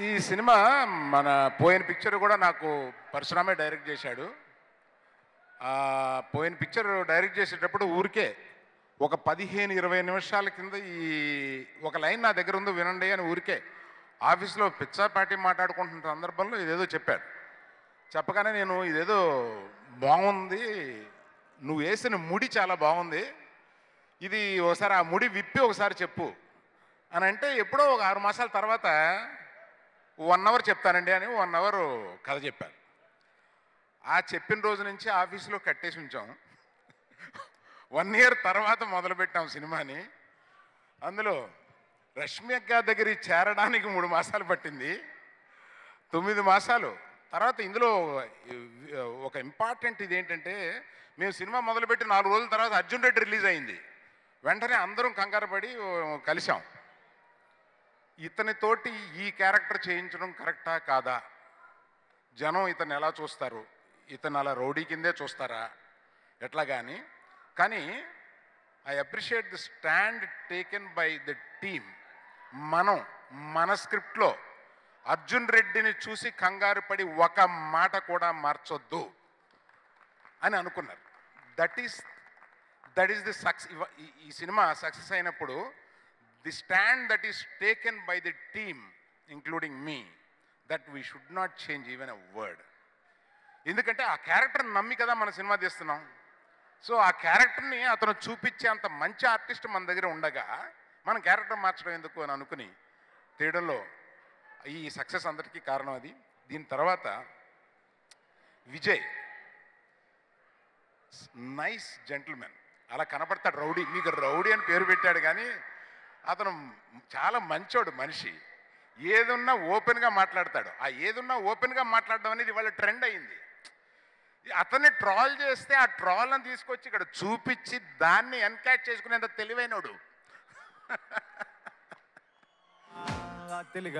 ఈ సినిమా మన పోయిన పిక్చర్ కూడా నాకు పరశురామే డైరెక్ట్ చేశాడు. పోయిన పిక్చర్ డైరెక్ట్ చేసేటప్పుడు ఊరికే ఒక పదిహేను ఇరవై నిమిషాల కింద ఈ ఒక లైన్ నా దగ్గర ఉందో వినండి అని ఊరికే ఆఫీస్లో పిచ్చాపాటి మాట్లాడుకుంటున్న సందర్భంలో ఇదేదో చెప్పాడు. చెప్పగానే నేను ఇదేదో బాగుంది నువ్వు వేసిన ముడి చాలా బాగుంది ఇది ఒకసారి ఆ ముడి విప్పి ఒకసారి చెప్పు. అని అంటే ఎప్పుడో ఒక ఆరు మాసాల తర్వాత వన్ అవర్ చెప్తానండి అని వన్ అవర్ కథ చెప్పాను ఆ చెప్పిన రోజు నుంచి ఆఫీసులో కట్టేసి ఉంచాం. వన్ ఇయర్ తర్వాత మొదలుపెట్టాం సినిమాని. అందులో రష్మి అక్క దగ్గర చేరడానికి మూడు మాసాలు పట్టింది. తొమ్మిది మాసాలు. తర్వాత ఇందులో ఒక ఇంపార్టెంట్ ఇది ఏంటంటే మేము సినిమా మొదలుపెట్టి నాలుగు రోజుల తర్వాత అర్జున్ రెడ్డి రిలీజ్ అయింది. వెంటనే అందరం కంగారు పడి కలిశాం ఇతనితోటి ఈ క్యారెక్టర్ చేయించడం కరెక్టా కాదా? జనం ఇతను ఎలా చూస్తారు? ఇతను అలా రౌడీ కిందే చూస్తారా? ఎట్లా కానీ కానీ I appreciate the stand taken by the team మనం మన స్క్రిప్ట్లో అర్జున్ రెడ్డిని చూసి కంగారు పడి ఒక మాట కూడా మార్చొద్దు అని అనుకున్నారు. That is that is the success ఈ సినిమా సక్సెస్ అయినప్పుడు the stand that is taken by the team including me that we should not change even a word ఎందుకంటే ఆ క్యారెక్టర్ నమ్మి కదా మన సినిమా తీస్తున్నాం. సో ఆ క్యారెక్టర్ని అతను చూపించే అంత మంచి ఆర్టిస్ట్ మన దగ్గర ఉండగా మనం క్యారెక్టర్ మార్చడం ఎందుకు అని అనుకుని తీయడంలో ఈ సక్సెస్ అందరికీ కారణం అది. దీని తర్వాత విజయ్ నైస్ జెంటిల్మెన్ అలా కనపడతాడు రౌడీ. మీకు రౌడీ అని పేరు పెట్టాడు కానీ అతను చాలా మంచోడు మనిషి. ఏదున్నా ఓపెన్గా మాట్లాడతాడు. ఆ ఏదున్నా ఓపెన్గా మాట్లాడడం అనేది ఇవాళ ట్రెండ్ అయింది. అతన్ని ట్రాల్ చేస్తే ఆ ట్రాల్ని తీసుకొచ్చి ఇక్కడ చూపించి దాన్ని ఎన్కాచ్ చేసుకునేంత తెలివైనడు. తెలుగు